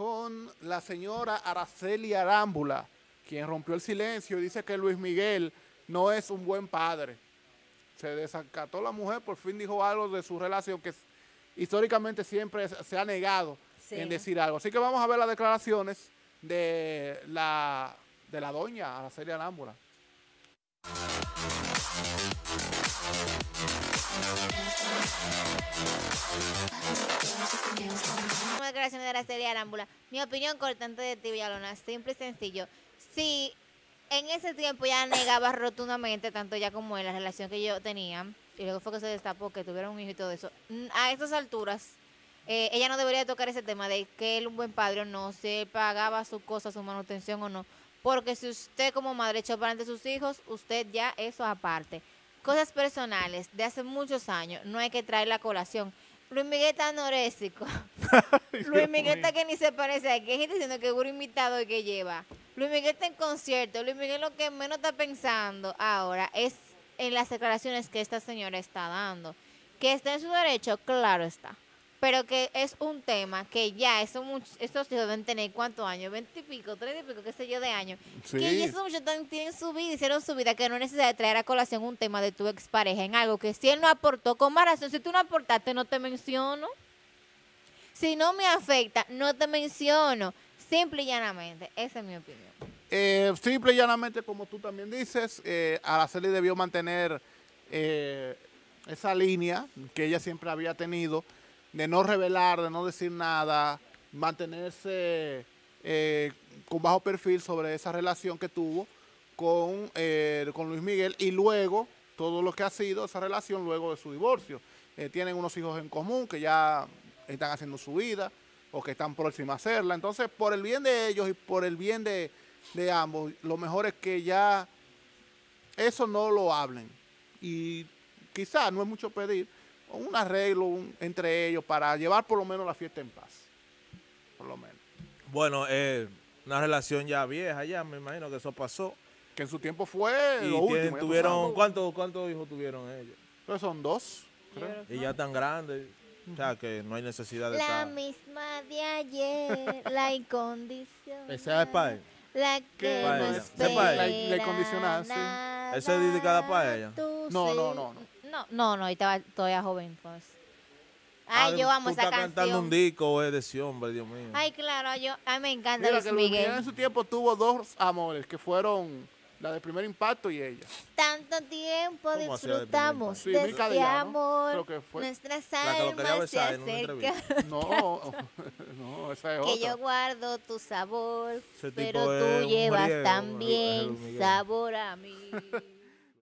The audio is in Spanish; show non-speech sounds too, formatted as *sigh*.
con la señora Araceli Arámbula, quien rompió el silencio y dice que Luis Miguel no es un buen padre. Se desacató la mujer, por fin dijo algo de su relación que históricamente siempre se ha negado en decir algo. Así que vamos a ver las declaraciones de la, de la doña Araceli Arámbula. Declaración de Araceli Arámbula. Mi opinión cortante de ti, Villalona, simple y sencillo. Si en ese tiempo ya negaba *laughs* rotundamente, tanto ella como él, la relación que yo tenía, y luego fue que se destapó que tuvieron un hijo y todo eso, a estas alturas, eh, ella no debería tocar ese tema de que él un buen padre o no, si pagaba su cosa, su manutención o no. Porque si usted como madre echó para ante sus hijos, usted ya eso aparte. Cosas personales de hace muchos años, no hay que traer la colación. Luis Miguel está anorésico. *laughs* Luis Miguel está que ni se parece a que hay gente diciendo que es un invitado y que lleva. Luis Miguel está en concierto. Luis Miguel lo que menos está pensando ahora es en las declaraciones que esta señora está dando. Que está en su derecho, claro está pero que es un tema que ya esos, estos hijos deben tener cuántos años, veinte y pico, treinta y pico, qué sé yo, de años. Que esos muchachos tienen su vida, hicieron su vida, que no es necesario traer a colación un tema de tu expareja en algo que si él no aportó, con más razón, si tú no aportaste, no te menciono. Si no me afecta, no te menciono. Simple y llanamente, esa es mi opinión. Eh, simple y llanamente, como tú también dices, eh, Araceli debió mantener eh, esa línea que ella siempre había tenido de no revelar, de no decir nada, mantenerse eh, con bajo perfil sobre esa relación que tuvo con, eh, con Luis Miguel y luego todo lo que ha sido esa relación luego de su divorcio. Eh, tienen unos hijos en común que ya están haciendo su vida o que están próximos a hacerla. Entonces, por el bien de ellos y por el bien de, de ambos, lo mejor es que ya eso no lo hablen. Y quizás no es mucho pedir, un arreglo entre ellos para llevar por lo menos la fiesta en paz. Por lo menos. Bueno, eh, una relación ya vieja ya, me imagino que eso pasó. Que en su tiempo fue lo último. Tuvieron, ¿cuántos, ¿Cuántos hijos tuvieron ellos? Pues son dos, Y ya tan grandes. O sea, que no hay necesidad de La misma de ayer, la *laughs* incondicional. ¿Ese es para La que no espera La, la incondicional, sí. ¿Ese es dedicada para ella? No, no, no, no. No, no, no, estaba todavía joven, pues. Ay, ah, yo amo esa canción. cantando un disco es de ese hombre, Dios mío. Ay, claro, yo, a mí me encanta Mira, Luis Miguel. Miguel en su tiempo tuvo dos amores, que fueron la de primer impacto y ella. Tanto tiempo disfrutamos de, este amor. Nuestras almas se acercan. *laughs* No, *laughs* no, esa es otra. Que yo guardo tu sabor, pero tú llevas también sabor a mí. *laughs*